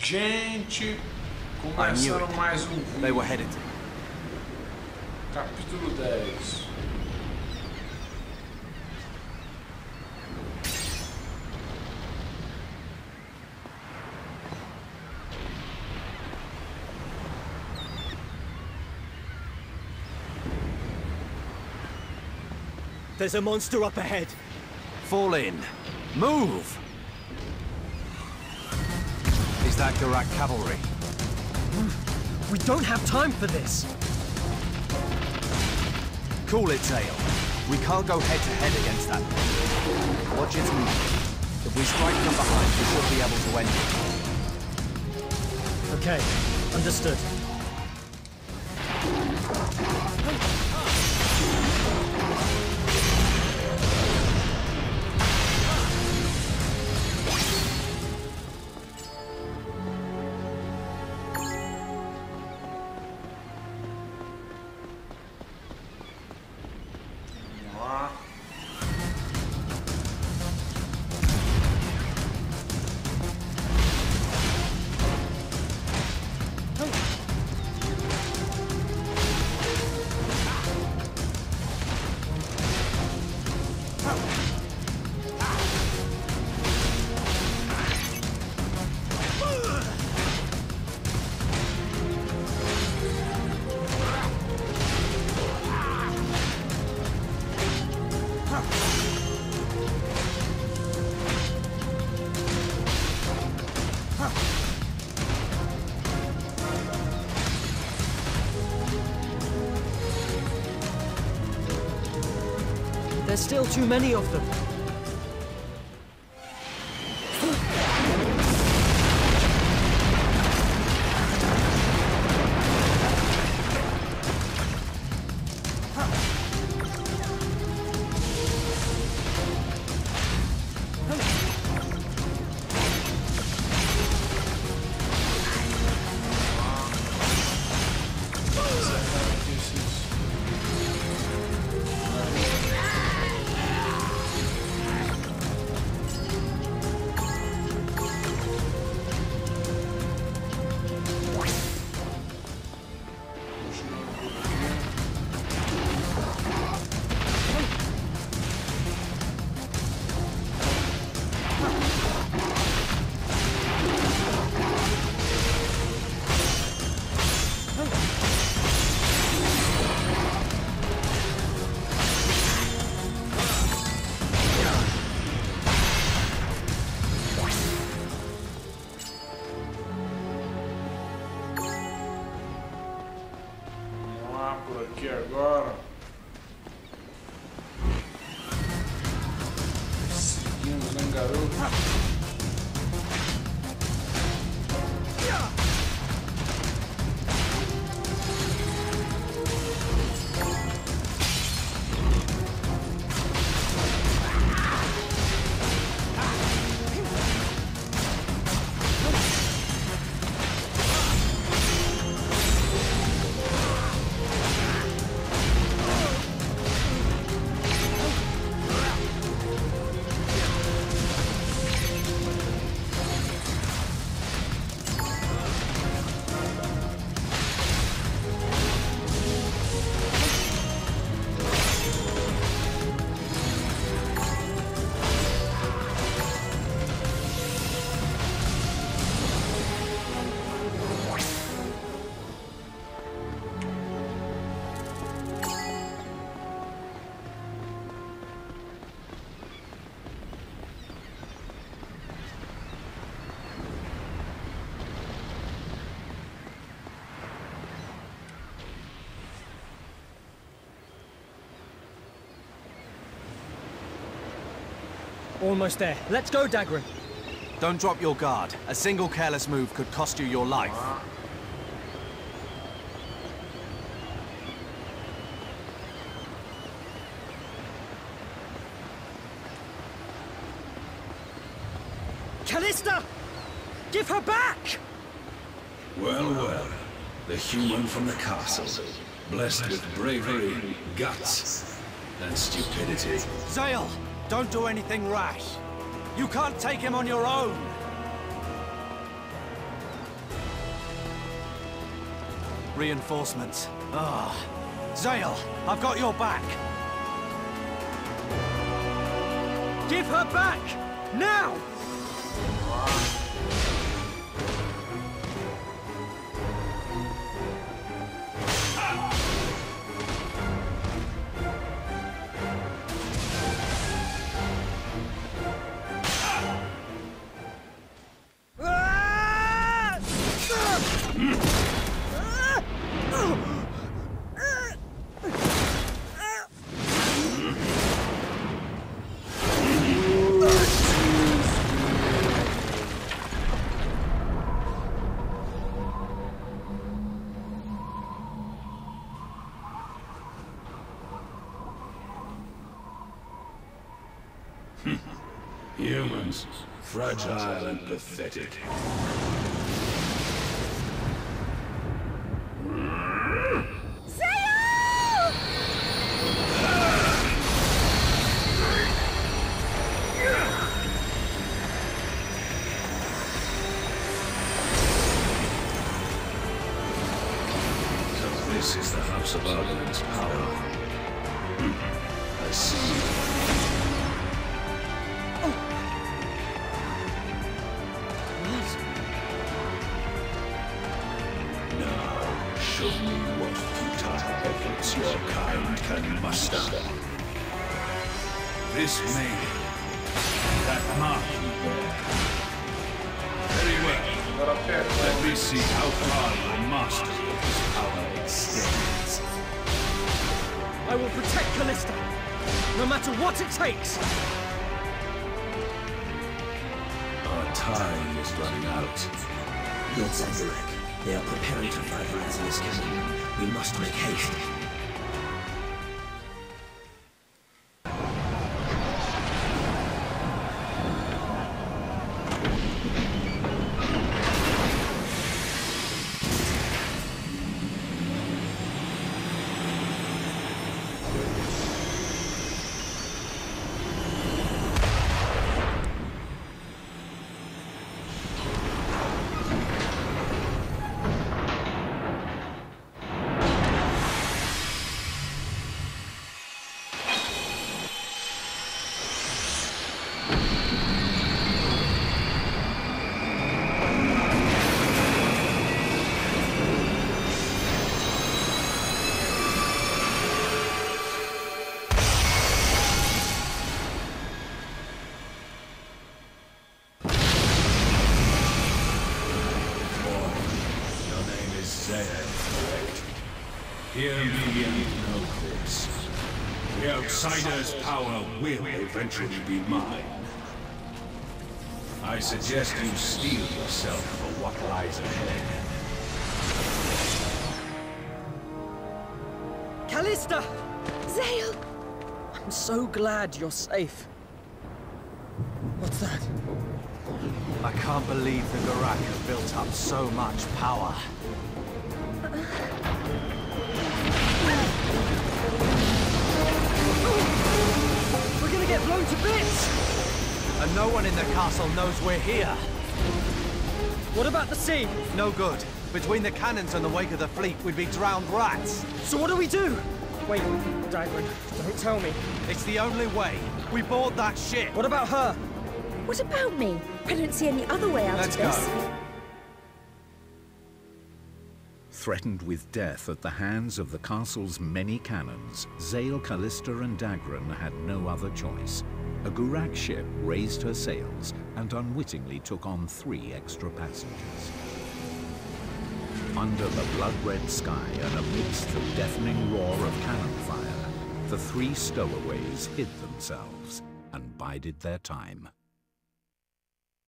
Gente, I knew começando it. mais um They vídeo. were headed. Capítulo 10. There's a monster up ahead. Fall in. Move! Gurak cavalry? We don't have time for this. Cool it, Zael. We can't go head to head against that. Watch its movement. If we strike from behind, we should be able to end it. Okay, understood. There's still too many of them. Almost there. Let's go, Dagran. Don't drop your guard. A single careless move could cost you your life. Calista! Give her back! Well, well. The human from the castle. Blessed with bravery, guts, and stupidity. Zael, don't do anything rash. You can't take him on your own. Reinforcements. Ah. Oh. Zael, I've got your back. Give her back! Now! Humans, fragile and pathetic. This is the House of Argon's power. Hmm. I see. Show me what futile efforts your kind can muster. This maiden, that mark you bear. Very well. Agora. Let me see how far your mastery of this power extends. I will protect Calista, no matter what it takes! Our time is running out. Lord Zangurak, they are preparing to fire Lazulis cannon. We must make haste. Hear me and know this. The outsider's power will eventually be mine. I suggest you steel yourself for what lies ahead. Calista! Zael! I'm so glad you're safe. What's that? I can't believe the Gurak have built up so much power. And no one in the castle knows we're here. What about the sea? No good. Between the cannons and the wake of the fleet, we'd be drowned rats. So what do we do? Wait, Dagran, don't tell me. It's the only way. We board that ship. What about her? What about me? I don't see any other way out Let's of this. go. Threatened with death at the hands of the castle's many cannons, Zael, Calista and Dagran had no other choice. A Gurak ship raised her sails and unwittingly took on three extra passengers. Under the blood-red sky and amidst the deafening roar of cannon fire, the three stowaways hid themselves and bided their time.